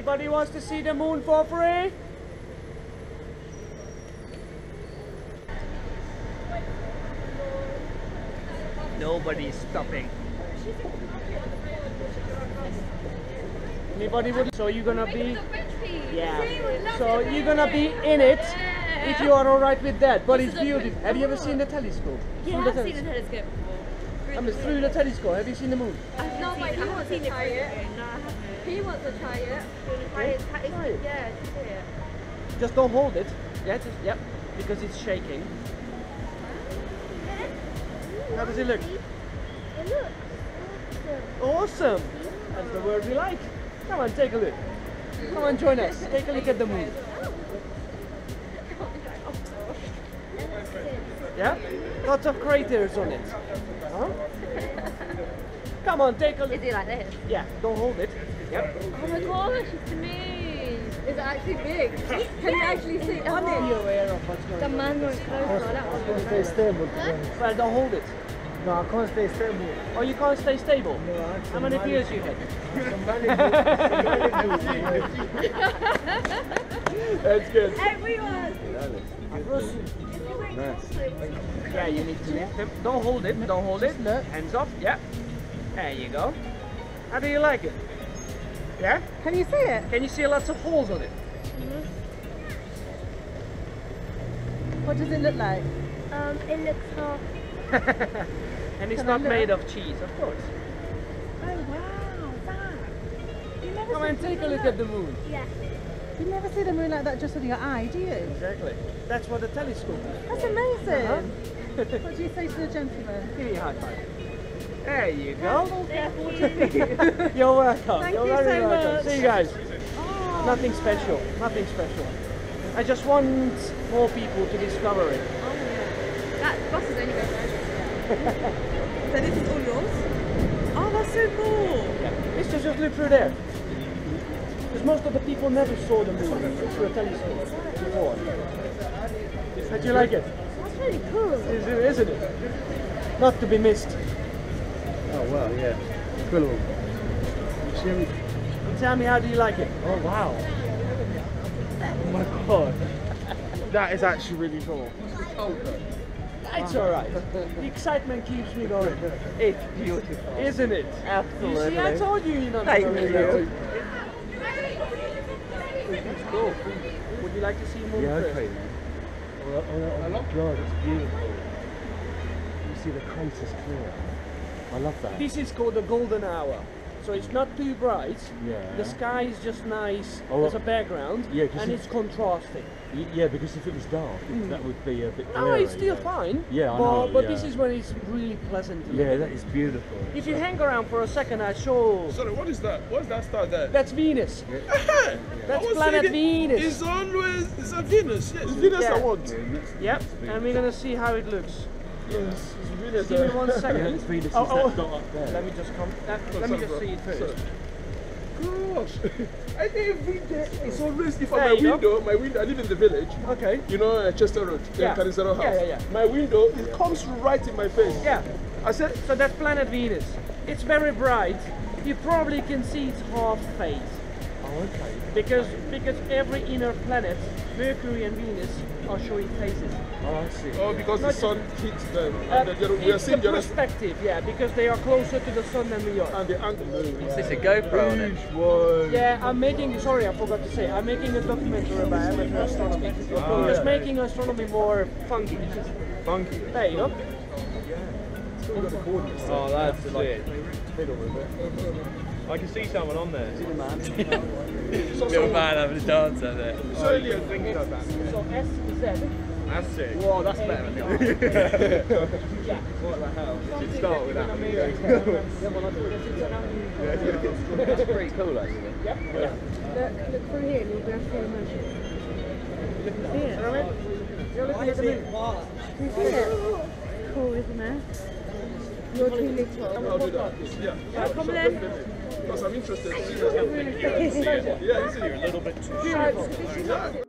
Anybody wants to see the moon for free? Nobody's stopping. Anybody would? So you're gonna be? Yeah. So you're gonna be in it if you are alright with that. But it's beautiful. Have you ever seen the telescope? Yeah, I've seen the telescope. telescope before. I mean, through the telescope. Have you seen the moon? I've No, seen but it. He wants to try it. No, I haven't. He wants to try it. Try it. It. Yeah, just do it. Just don't hold it. Yeah, just yep, because it's shaking. How does it look? It looks Awesome. That's the word we like. Come on, take a look. Come on, join us. Take a look at the moon. Yeah? Lots of craters on it. Huh? Come on, take a look. Is it like this? Yeah, don't hold it. Yep. Oh my gosh, it's me. It's actually big. Can you actually see on Are it? you aware of what's going The on? man went closer. That was can't stay stable today. Well, don't hold it. No, I can't stay stable. Oh, you can't stay stable. No, I How many manage- beers you had? some manage- some manage- That's good. Everyone. Yeah, you need to lift them. Don't hold it. Don't hold it. Hands off. Yeah. There you go. How do you like it? Yeah? Can you see it? Can you see lots of holes on it? What does it look like? um, it looks half. and it's Can not made of cheese, of course. Oh wow, that. You never Come see and take a something look at the moon. Yeah. You never see the moon like that just with your eye, do you? Exactly. That's what a telescope is. That's amazing. Uh-huh. what do you say to the gentleman? Give me a high five. There you go. You. You're welcome. Thank You're you very so welcome. much. See you guys. Oh, Nothing special. Nothing special. I just want more people to discover it. Oh yeah. That bus is only going round. so this is all yours? Oh, that's so cool. Yeah. It's just, just look through there. Because most of the people never saw the moon through a telescope before. Did you like it? That's really cool. Is Isn't it? Not to be missed. Well, yeah. Incredible. Tell me, how do you like it? Oh wow. Oh my god. That is actually really cool. It's alright. The excitement keeps me going. It's beautiful. Isn't it? Absolutely. You see, I told you you're not Thank gonna you. know. It's cool. Would you like to see more Yeah, okay. Oh, oh, oh, oh my god, it's beautiful. You see the craters clear. I love that. This is called the golden hour. So it's not too bright. Yeah. The sky is just nice Oh, as a background. yeah, 'cause and it- it's contrasting. Yeah, because if it was dark, it- hmm. that would be a bit. No, blurry, it's still yeah. fine. Yeah, I but, know, But yeah. this is when it's really pleasant. Yeah, that is beautiful. If you hang around for a second, I show. Sorry, what is that? What's that star there? That's Venus. I That's planet it- Venus. It's always it's a Venus. Yes, Venus Yeah. I want. Yep. And we're gonna see how it looks. Yes, it's Venus. Give me one Yeah, second. it's Oh, oh, dot up there? Let me just come. uh, Oh, let me just see it first. Sorry. Gosh, I think every day it's always if my you go. window, my window. I live in the village. Okay. You know uh, Chester Road, the Yeah. Cannizaro house. Yeah, yeah, yeah. My window, it comes right in my face. Yeah. I said, So that's planet Venus. It's very bright. You probably can see its half face. Oh, okay. Because because every inner planet, Mercury and Venus, are showing faces. Oh, I see. oh, because the sun hits them, Uh, and the, we are it's seeing the the perspective, yeah, because they are closer to the sun than we are. and the angle. Is this a GoPro on it? Huge. Yeah, I'm making. Sorry, I forgot to say. I'm making a documentary about amateur astronomy. Oh, Just yeah. making astronomy more funky. Funky. There you go. Still got the coordinates. Oh, that's sick. Fiddle. I can see someone on there. So, Little man having a dance out there. so Elias, bring it up. So S Z. That's sick. Whoa, that's better than Yeah. What the hell? Should start with that. That's pretty cool, actually. Yep. Yeah. Look, look through here and you'll be able to slow motion. See it? You're looking at the moon. Can you see it? Cool, isn't it? You're too little. I'll do that. Yeah. Yeah, come Sure, then. definitely. Because I'm interested. Yeah, you see. You're a little bit too. Yeah.